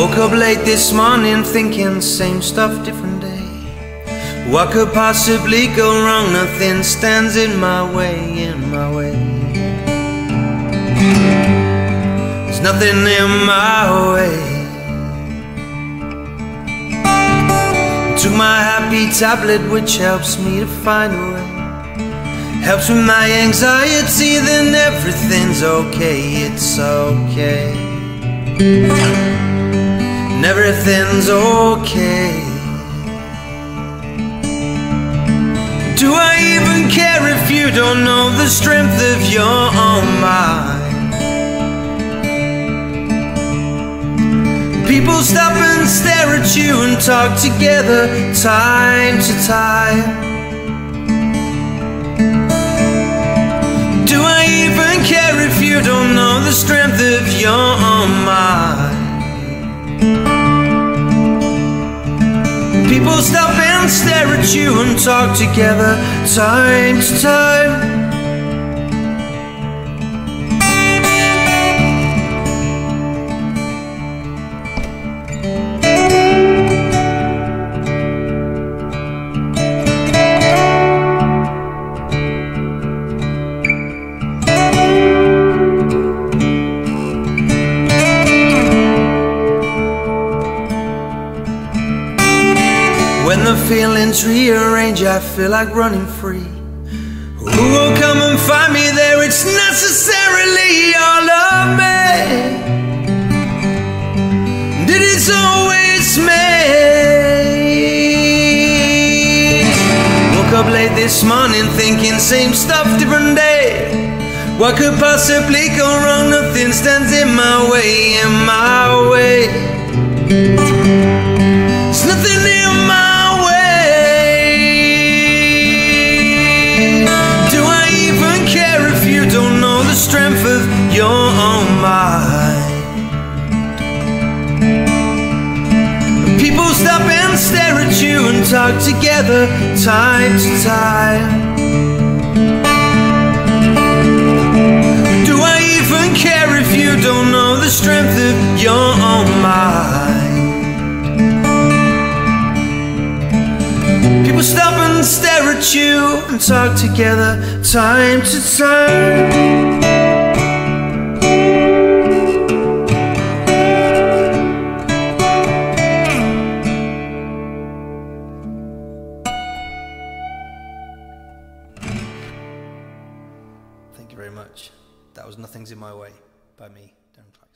up late this morning thinking same stuff, different day. What could possibly go wrong? Nothing stands in my way, in my way. There's nothing in my way. Took my happy tablet, which helps me to find a way. Helps with my anxiety, then everything's okay. It's okay. And everything's okay. Do I even care if you don't know the strength of your own mind? People stop and stare at you and talk together time to time. Do I even care if you don't know the strength of your own mind? People stop and stare at you and talk together time to time. When the feelings rearrange, I feel like running free. Who will come and find me there? It's necessarily all of me. Did it's always me? Woke up late this morning thinking same stuff, different day. What could possibly go wrong? Nothing stands in my way, talk together time to time. Do I even care if you don't know the strength of your own mind? People stop and stare at you and talk together time to time. Very much. That was Nothing's in My Way by me, Darren Claxton.